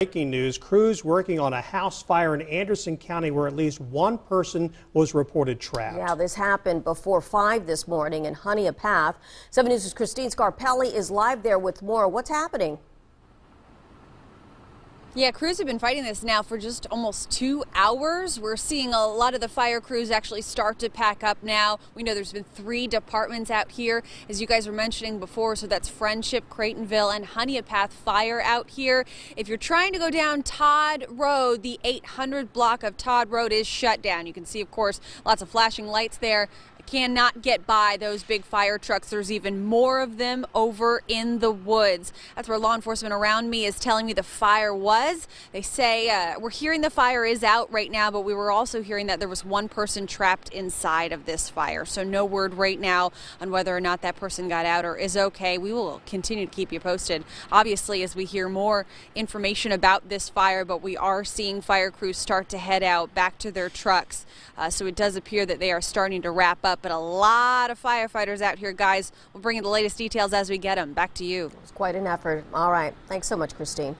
Breaking news, crews working on a house fire in Anderson County where at least one person was reported trapped. Yeah, this happened before 5 this morning in Honea Path. 7 News' Christine Scarpelli is live there with more. What's happening? Yeah, crews have been fighting this now for just almost two hours. We're seeing a lot of the fire crews actually start to pack up now. We know there's been three departments out here, as you guys were mentioning before. So that's Friendship, Craytonville, and Honea Path Fire out here. If you're trying to go down Todd Road, the 800 block of Todd Road is shut down. You can see, of course, lots of flashing lights there cannot get by those big fire trucks. There's even more of them over in the woods. That's where law enforcement around me is telling me the fire was. They say uh, we're hearing the fire is out right now, but we were also hearing that there was one person trapped inside of this fire. So no word right now on whether or not that person got out or is okay. We will continue to keep you posted. Obviously, as we hear more information about this fire, but we are seeing fire crews start to head out back to their trucks. Uh, so it does appear that they are starting to wrap up up, but a lot of firefighters out here, guys. We'll bring you the latest details as we get them. Back to you. It's quite an effort. All right. Thanks so much, Christine.